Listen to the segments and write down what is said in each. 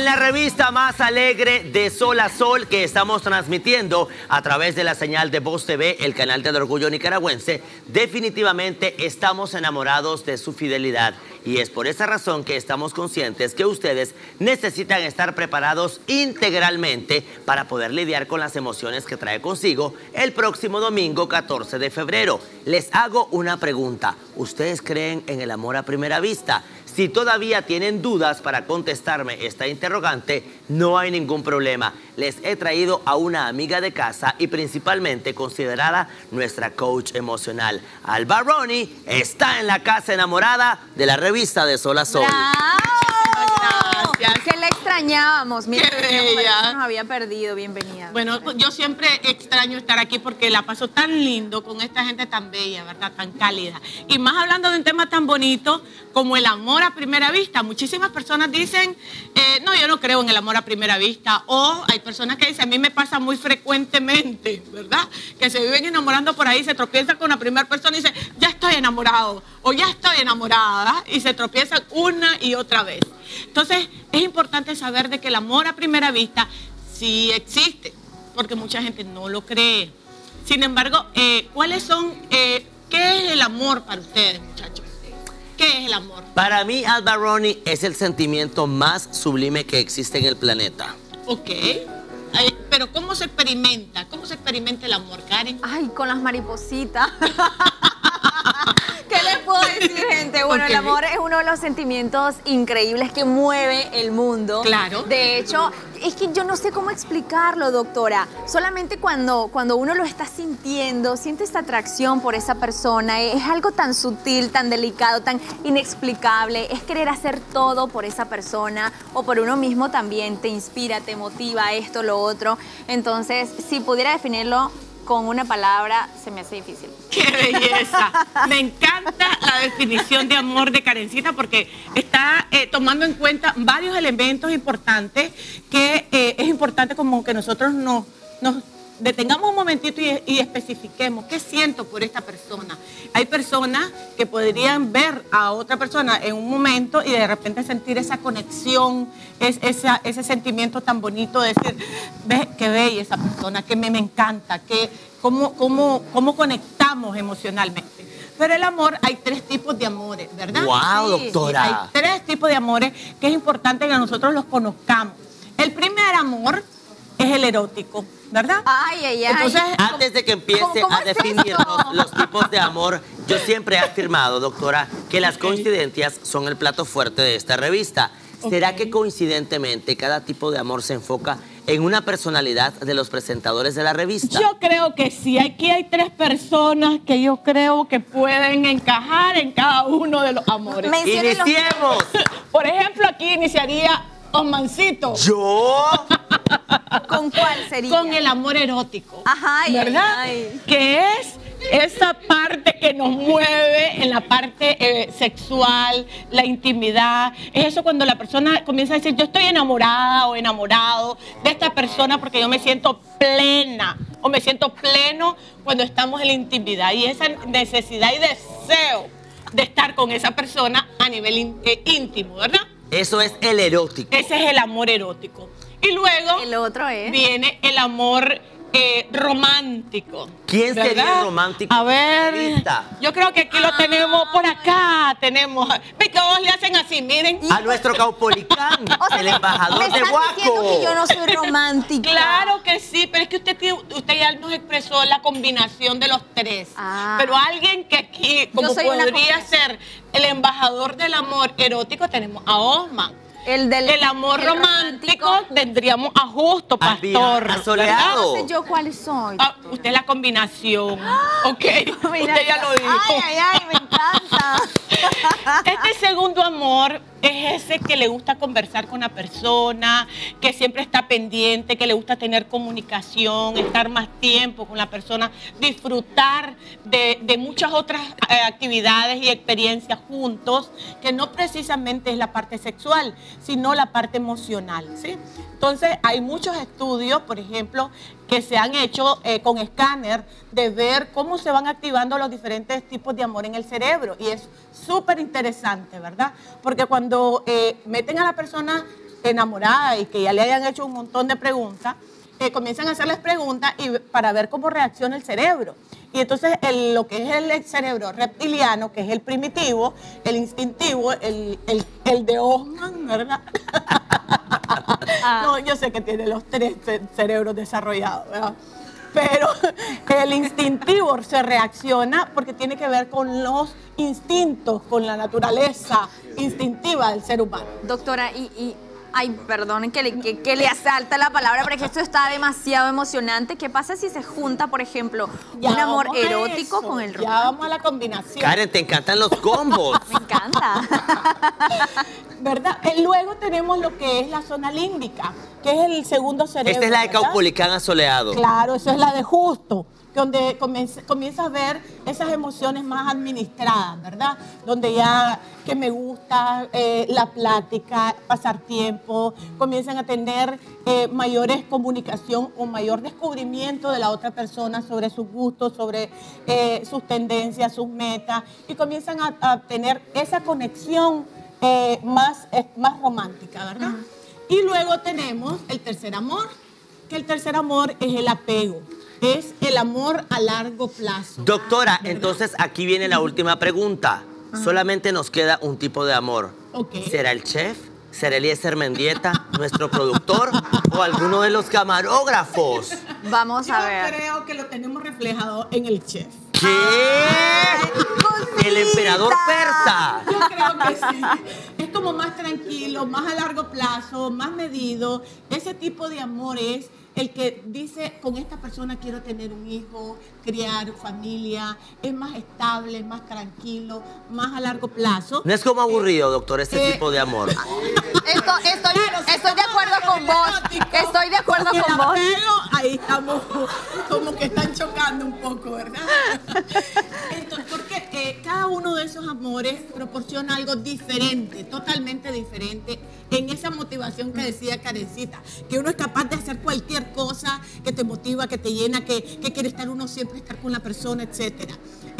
En la revista más alegre de Sol a Sol que estamos transmitiendo a través de la señal de Voz TV, el canal del orgullo nicaragüense, definitivamente estamos enamorados de su fidelidad. Y es por esa razón que estamos conscientes que ustedes necesitan estar preparados integralmente para poder lidiar con las emociones que trae consigo el próximo domingo 14 de febrero. Les hago una pregunta. ¿Ustedes creen en el amor a primera vista? Si todavía tienen dudas para contestarme esta interrogante, no hay ningún problema. Les he traído a una amiga de casa y principalmente considerada nuestra coach emocional. Alba Ronnie está en la casa enamorada de la revista de Sol a Sol. Gracias. Que la extrañábamos. Mira, bella. nos había perdido. Bienvenida. Bueno, yo siempre extraño estar aquí porque la paso tan lindo con esta gente tan bella, ¿verdad? Tan cálida. Y más hablando de un tema tan bonito como el amor a primera vista. Muchísimas personas dicen, eh, no, yo no creo en el amor a primera vista. O hay personas que dicen, a mí me pasa muy frecuentemente, ¿verdad? Que se viven enamorando por ahí, se tropiezan con la primera persona y dicen, ya estoy enamorado o ya estoy enamorada y se tropiezan una y otra vez. Entonces, es importante saber de que el amor a primera vista sí existe, porque mucha gente no lo cree. Sin embargo, eh, ¿cuáles son, eh, qué es el amor para ustedes, muchachos? ¿Qué es el amor? Para mí, Alba Ronnie es el sentimiento más sublime que existe en el planeta. Ok. Ay, pero ¿cómo se experimenta? ¿Cómo se experimenta el amor, Karen? Ay, con las maripositas. ¿Qué les puedo decir, gente? Bueno, el amor es uno de los sentimientos increíbles que mueve el mundo. Claro. De hecho, es que yo no sé cómo explicarlo, doctora. Solamente cuando, cuando uno lo está sintiendo, siente esta atracción por esa persona, es algo tan sutil, tan delicado, tan inexplicable. Es querer hacer todo por esa persona o por uno mismo también. Te inspira, te motiva, esto, lo otro. Entonces, si pudiera definirlo con una palabra, se me hace difícil. ¡Qué belleza! Me encanta la definición de amor de Karencita porque está eh, tomando en cuenta varios elementos importantes que eh, es importante como que nosotros nos, nos detengamos un momentito y, y especifiquemos qué siento por esta persona. Hay personas que podrían ver a otra persona en un momento y de repente sentir esa conexión, es, esa- ese sentimiento tan bonito de decir, ve qué bella esa persona, que me, me encanta, que cómo, cómo, cómo conectamos emocionalmente. Pero el amor, hay tres tipos de amores, ¿verdad? ¡Wow, Sí, doctora! Hay tres tipos de amores que es importante que nosotros los conozcamos. El primer amor es el erótico, ¿verdad? Ay, ay, ay. Entonces, Antes de que empiece ¿Cómo- cómo a es definir eso? los, los tipos de amor, yo siempre he afirmado, doctora, que las coincidencias son el plato fuerte de esta revista. ¿Será que coincidentemente cada tipo de amor se enfoca en una personalidad de los presentadores de la revista? Yo creo que sí. Aquí hay tres personas que yo creo que pueden encajar en cada uno de los amores. Los- ¡Iniciemos! Por ejemplo, aquí iniciaría Osmancito ¿Yo? ¿Con cuál sería? con el amor erótico. Ajá, ay, ¿Verdad? ay, ay. Que es esa parte que nos mueve en la parte eh, sexual, la intimidad. Es eso cuando la persona comienza a decir, yo estoy enamorada o enamorado de esta persona porque yo me siento plena o me siento pleno cuando estamos en la intimidad. Y esa necesidad y deseo de estar con esa persona a nivel eh, íntimo, ¿verdad? Eso es el erótico. Ese es el amor erótico. Y luego El otro es. viene el amor eh, romántico. ¿Quién sería ¿verdad? el romántico A ver, yo creo que aquí lo tenemos por acá. Tenemos. Ve que vos le hacen así, miren. A nuestro Caupolicán, O sea, el embajador me de Huaco. que yo no soy romántica. Claro que sí, pero es que usted, tiene- usted ya nos expresó la combinación de los tres. Ah. Pero alguien que aquí, como podría ser el embajador del amor erótico, tenemos a Osman. El del El amor el romántico, tendríamos a Justo, Pastor. asoleado. ¿verdad? Entonces, ¿yo cuál soy? Ah, usted es la combinación. Ok, Mira, usted ya lo dijo. Ay, ay, ay, me encanta. Este segundo amor es ese que le gusta conversar con la persona, que siempre está pendiente, que le gusta tener comunicación, estar más tiempo con la persona, disfrutar de, muchas otras eh, actividades y experiencias juntos, que no precisamente es la parte sexual, sino la parte emocional. ¿sí? Entonces, hay muchos estudios, por ejemplo, que se han hecho eh, con escáner de ver cómo se van activando los diferentes tipos de amor en el cerebro. Y es súper interesante, ¿verdad? Porque cuando eh, meten a la persona enamorada y que ya le hayan hecho un montón de preguntas, eh, comienzan a hacerles preguntas y, para ver cómo reacciona el cerebro. Y entonces lo que es el cerebro reptiliano, que es el primitivo, el instintivo, el, el, de Osman, ¿verdad? Ah. No, yo sé que tiene los tres cerebros desarrollados, ¿verdad? Pero el instintivo se reacciona porque tiene que ver con los instintos, con la naturaleza instintiva del ser humano. Doctora, y Ay, perdón que le, que, le asalta la palabra, pero es que esto está demasiado emocionante. ¿Qué pasa si se junta, por ejemplo, un amor erótico con el romántico? Ya vamos a la combinación. Karen, te encantan los combos. Me encanta. ¿Verdad? Eh, luego tenemos lo que es la zona límbica, que es el segundo cerebro. Esta es la de Caupolicán asoleado. Claro, eso es la de justo donde comienzas a ver esas emociones más administradas, ¿verdad? Donde ya que me gusta eh, la plática, pasar tiempo, comienzan a tener eh, mayores comunicación o mayor descubrimiento de la otra persona sobre sus gustos, sobre eh, sus tendencias, sus metas, y comienzan a, tener esa conexión más, más romántica, ¿verdad? Y luego tenemos el tercer amor, que el tercer amor es el apego es el amor a largo plazo. Doctora, entonces aquí viene la última pregunta. Solamente nos queda un tipo de amor. ¿Será el chef? ¿Será Eliezer Mendieta, nuestro productor o alguno de los camarógrafos? Vamos a ver. Yo creo que lo tenemos reflejado en el chef. ¿Qué? el emperador persa. Yo creo que sí. Es como más tranquilo, más a largo plazo, más medido. Ese tipo de amor es el que dice, con esta persona quiero tener un hijo, criar familia, es más estable, es más tranquilo, más a largo plazo. No es como aburrido, doctor, este eh, tipo de amor. estoy, de acuerdo con vos. Estoy de acuerdo con vos. ahí estamos como que están proporciona algo diferente, totalmente diferente, en esa motivación que decía Karencita, que uno es capaz de hacer cualquier cosa que te motiva, que te llena, que, quiere estar uno siempre, estar con la persona, etc.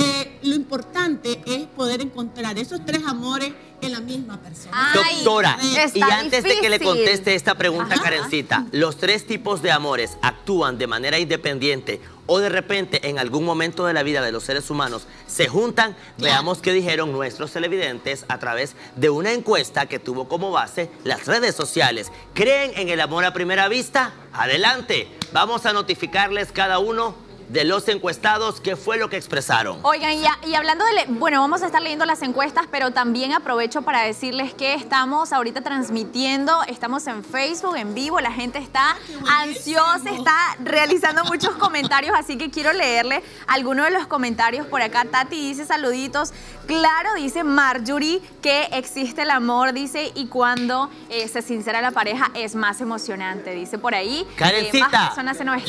Eh, lo importante es poder encontrar esos tres amores en la misma persona. Doctora, y antes de que le conteste esta pregunta, Karencita, ¿los tres tipos de amores actúan de manera independiente o de repente en algún momento de la vida de los seres humanos se juntan? Veamos qué dijeron nuestros televidentes a través de una encuesta que tuvo como base las redes sociales. ¿Creen en el amor a primera vista? Adelante, vamos a notificarles cada uno de los encuestados, ¿qué fue lo que expresaron? Oigan, y, hablando de, bueno, vamos a estar leyendo las encuestas, pero también aprovecho para decirles que estamos ahorita transmitiendo, estamos en Facebook, en vivo, la gente está ansiosa, está realizando muchos comentarios, así que quiero leerle algunos de los comentarios por acá. Tati dice saluditos, claro, dice Marjorie, que existe el amor, dice, y cuando eh, se sincera la pareja es más emocionante, dice por ahí. Karencita,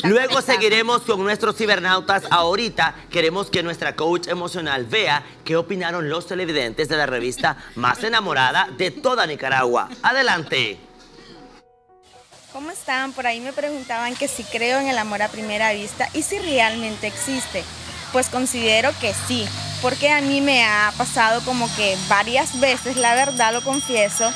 luego seguiremos con nuestros ciber ahorita queremos que nuestra coach emocional vea qué opinaron los televidentes de la revista más enamorada de toda Nicaragua. Adelante. ¿Cómo están? Por ahí me preguntaban que si creo en el amor a primera vista y si realmente existe. Pues considero que sí, porque a mí me ha pasado como que varias veces, la verdad lo confieso,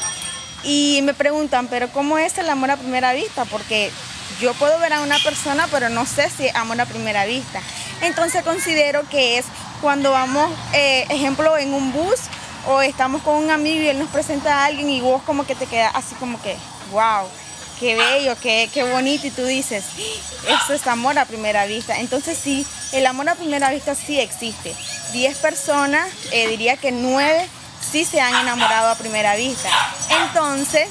y me preguntan, pero ¿cómo es el amor a primera vista? Porque yo puedo ver a una persona, pero no sé si amor a primera vista. Entonces considero que es cuando vamos, eh, ejemplo, en un bus o estamos con un amigo y él nos presenta a alguien y vos como que te quedas así como que, wow, qué bello, qué, qué bonito y tú dices, eso es amor a primera vista. Entonces sí, el amor a primera vista sí existe. Diez personas, eh, diría que nueve sí se han enamorado a primera vista. Entonces,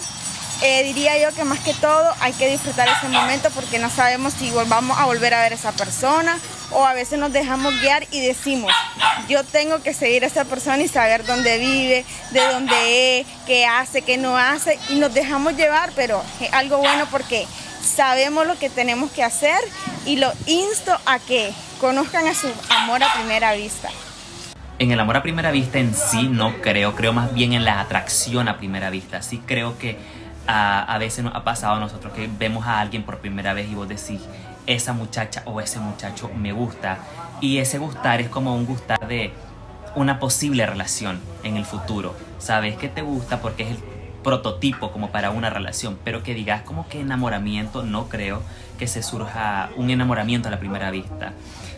eh, diría yo que más que todo hay que disfrutar ese momento porque no sabemos si vamos a volver a ver a esa persona o a veces nos dejamos guiar y decimos, yo tengo que seguir a esa persona y saber dónde vive, de dónde es, qué hace, qué no hace y nos dejamos llevar, pero es algo bueno porque sabemos lo que tenemos que hacer y lo insto a que conozcan a su amor a primera vista. En el amor a primera vista en sí no creo, creo más bien en la atracción a primera vista. Sí creo que a, veces nos ha pasado a nosotros que vemos a alguien por primera vez y vos decís, esa muchacha o ese muchacho me gusta. Y ese gustar es como un gustar de una posible relación en el futuro. Sabes que te gusta porque es prototipo como para una relación, pero que digas como que enamoramiento, no creo que se surja un enamoramiento a la primera vista.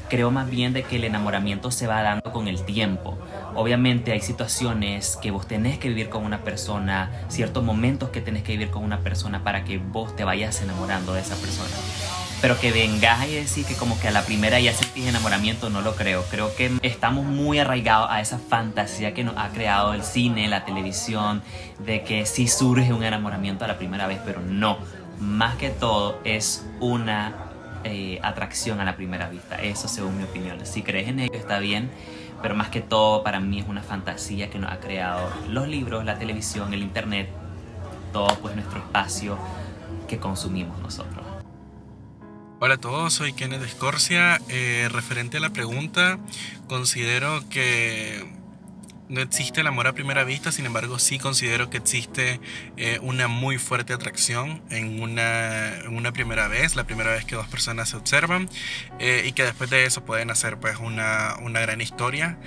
Creo más bien de que el enamoramiento se va dando con el tiempo. Obviamente hay situaciones que vos tenés que vivir con una persona, ciertos momentos que tenés que vivir con una persona para que vos te vayas enamorando de esa persona. Pero que vengas y decir que como que a la primera ya sentís enamoramiento, no lo creo. Creo que estamos muy arraigados a esa fantasía que nos ha creado el cine, la televisión, de que sí surge un enamoramiento a la primera vez, pero no. Más que todo es una eh, atracción a la primera vista. Eso según mi opinión. Si crees en ello está bien, pero más que todo para mí es una fantasía que nos ha creado los libros, la televisión, el internet, todo pues nuestro espacio que consumimos nosotros. Hola a todos, soy Kenneth Escorcia. Eh, referente a la pregunta, considero que no existe el amor a primera vista, sin embargo sí considero que existe eh, una muy fuerte atracción en una, una, primera vez, la primera vez que dos personas se observan eh, y que después de eso pueden hacer pues una, una gran historia.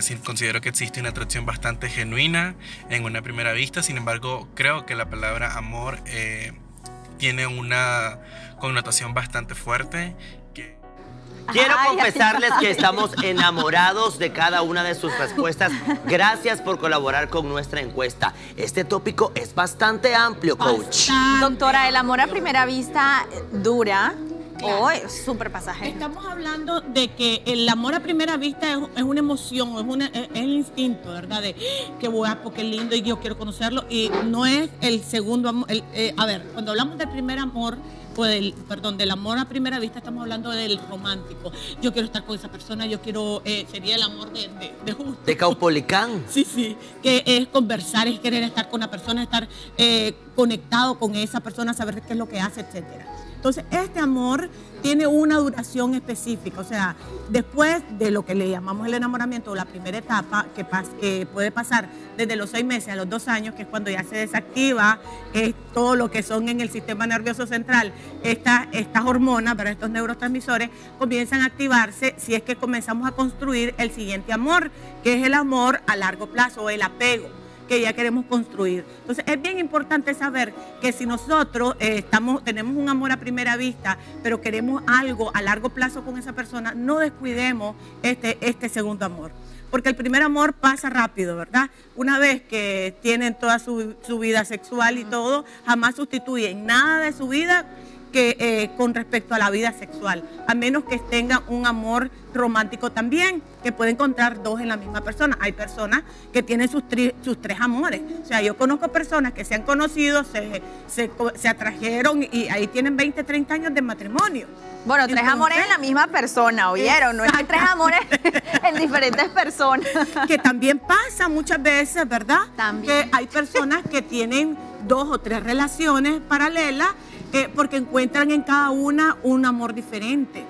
sí, considero que existe una atracción bastante genuina en una primera vista, sin embargo creo que la palabra amor tiene una connotación bastante fuerte. Quiero confesarles que estamos enamorados de cada una de sus respuestas. Gracias por colaborar con nuestra encuesta. Este tópico es bastante amplio, coach. Doctora, el amor a primera vista dura. Oh, súper pasaje. Estamos hablando de que el amor a primera vista es, una emoción, es, una, es, el instinto, ¿verdad? De qué guapo, qué lindo y yo quiero conocerlo. Y no es el segundo amor. Eh, a ver, cuando hablamos del primer amor, pues perdón, del amor a primera vista estamos hablando del romántico. Yo quiero estar con esa persona, yo quiero, eh, sería el amor de, de, de justo. De Caupolicán. Sí, sí, que es conversar, es querer estar con la persona, estar eh, conectado con esa persona, saber qué es lo que hace, etcétera. Entonces, este amor tiene una duración específica, o sea, después de lo que le llamamos el enamoramiento, la primera etapa, que, puede pasar desde los seis meses a los dos años, que es cuando ya se desactiva todo lo que son en el sistema nervioso central, estas, hormonas, estos neurotransmisores, comienzan a activarse si es que comenzamos a construir el siguiente amor, que es el amor a largo plazo el apego que ya queremos construir. Entonces es bien importante saber que si nosotros eh, estamos, tenemos un amor a primera vista, pero queremos algo a largo plazo con esa persona, no descuidemos este, este segundo amor. Porque el primer amor pasa rápido, ¿verdad? Una vez que tienen toda su, su vida sexual y todo, jamás sustituyen nada de su vida que eh, con respecto a la vida sexual, a menos que tengan un amor romántico también, que puede encontrar dos en la misma persona. Hay personas que tienen sus, sus tres amores. O sea, yo conozco personas que se han conocido, se, se, atrajeron y ahí tienen 20, 30 años de matrimonio. Bueno, tres amores en la misma persona, ¿oyeron? No es que tres amores en diferentes personas. Que también pasa muchas veces, ¿verdad? También. Que hay personas que tienen dos o tres relaciones paralelas eh, porque encuentran en cada una un amor diferente.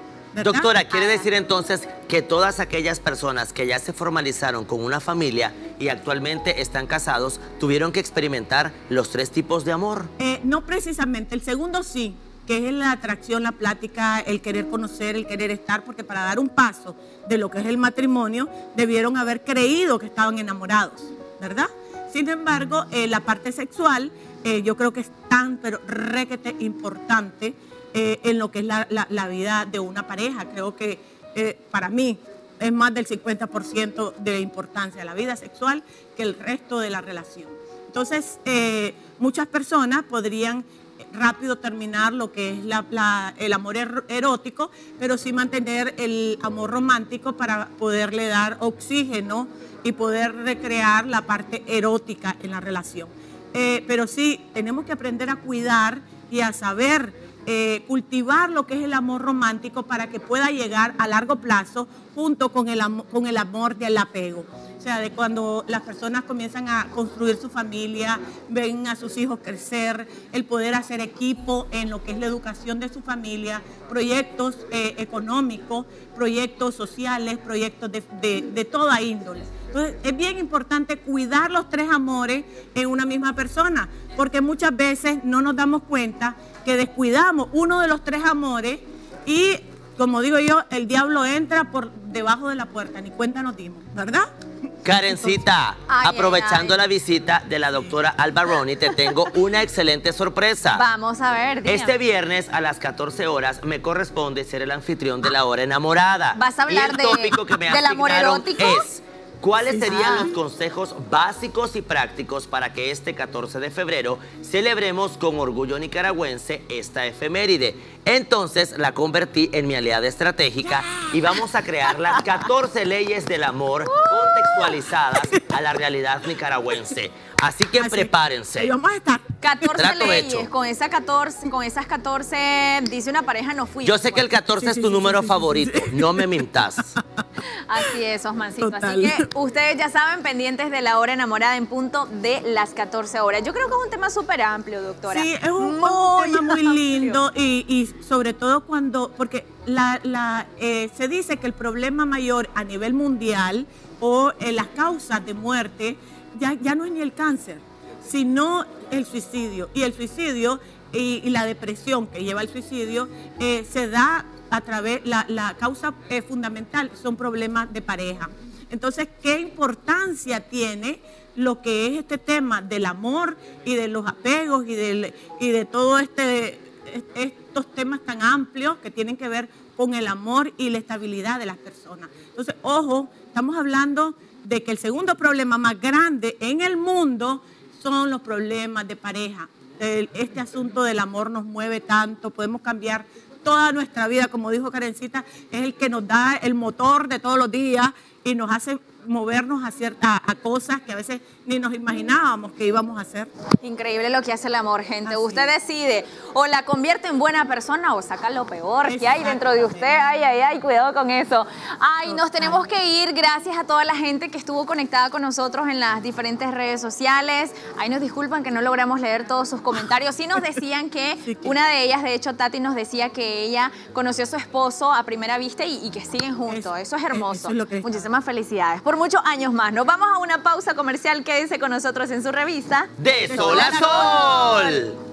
Doctora, ¿quiere decir entonces que todas aquellas personas que ya se formalizaron con una familia y actualmente están casados tuvieron que experimentar los tres tipos de amor? Eh, no precisamente, el segundo sí, que es la atracción, la plática, el querer conocer, el querer estar, porque para dar un paso de lo que es el matrimonio debieron haber creído que estaban enamorados, ¿verdad? Sin embargo, eh, la parte sexual eh, yo creo que es tan, pero requete importante eh, en lo que es la, vida de una pareja. Creo que eh, para mí es más del 50% de importancia la vida sexual que el resto de la relación. Entonces, muchas personas podrían rápido terminar lo que es el amor er, erótico, pero sí mantener el amor romántico para poderle dar oxígeno y poder recrear la parte erótica en la relación. Eh, pero sí, tenemos que aprender a cuidar y a saber eh, cultivar lo que es el amor romántico para que pueda llegar a largo plazo junto con el, con el amor del apego. O sea, de cuando las personas comienzan a construir su familia, ven a sus hijos crecer, el poder hacer equipo en lo que es la educación de su familia, proyectos eh, económicos, proyectos sociales, proyectos de toda índole. Entonces, es bien importante cuidar los tres amores en una misma persona, porque muchas veces no nos damos cuenta que descuidamos uno de los tres amores y, como digo yo, el diablo entra por debajo de la puerta, ni cuenta nos dimos, ¿verdad? Karencita, Ay, aprovechando ay, ay. la visita de la doctora Albaroni, te tengo una excelente sorpresa. Vamos a ver, dígame. Este viernes a las 14 horas me corresponde ser el anfitrión de la hora enamorada. ¿Vas a hablar y el de- tópico que me del amor erótico? es ¿Cuáles serían Ah. los consejos básicos y prácticos para que este 14 de febrero celebremos con orgullo nicaragüense esta efeméride? Entonces la convertí en mi aliada estratégica y vamos a crear las 14 leyes del amor contextualizadas a la realidad nicaragüense. Así que Así- prepárense. Ahí vamos a estar. 14 Trato leyes, hecho. con, esa 14, con esas 14, dice una pareja, no fui. Yo sé que el 14 Sí, es tu sí, número sí, sí, favorito, no me mintas. Así es, Osmancito. Total. Así que ustedes ya saben, pendientes de la hora enamorada en punto de las 14 horas. Yo creo que es un tema súper amplio, doctora. Sí, es un, Muy tema muy lindo y, y sobre todo cuando, porque la, la, eh, se dice que el problema mayor a nivel mundial o eh, las causas de muerte ya, ya no es ni el cáncer, sino el suicidio. Y el suicidio y, y la depresión que lleva al suicidio eh, se da a través, la, la causa eh, fundamental son problemas de pareja. Entonces, ¿qué importancia tiene lo que es este tema del amor y de los apegos y, del, y de todo este estos temas tan amplios que tienen que ver con el amor y la estabilidad de las personas. Entonces, ojo, estamos hablando de que el segundo problema más grande en el mundo son los problemas de pareja. Este asunto del amor nos mueve tanto, podemos cambiar toda nuestra vida, como dijo Karencita, es el que nos da el motor de todos los días y nos hace movernos a, cierta, a cosas que a veces ni nos imaginábamos que íbamos a hacer. Increíble lo que hace el amor, gente. Así usted es. decide o la convierte en buena persona o saca lo peor que hay dentro de usted. Ay, ay, ay, cuidado con eso. Ay, nos tenemos que ir. Gracias a toda la gente que estuvo conectada con nosotros en las diferentes redes sociales. Ay, nos disculpan que no logramos leer todos sus comentarios. Sí nos decían que una de ellas, de hecho, Tati nos decía que ella conoció a su esposo a primera vista y, y que siguen juntos. Eso, Eso, es eso hermoso. es. Muchísimas felicidades. Por muchos años más. Nos vamos a una pausa comercial. Quédense con nosotros en su revista. De sol a sol.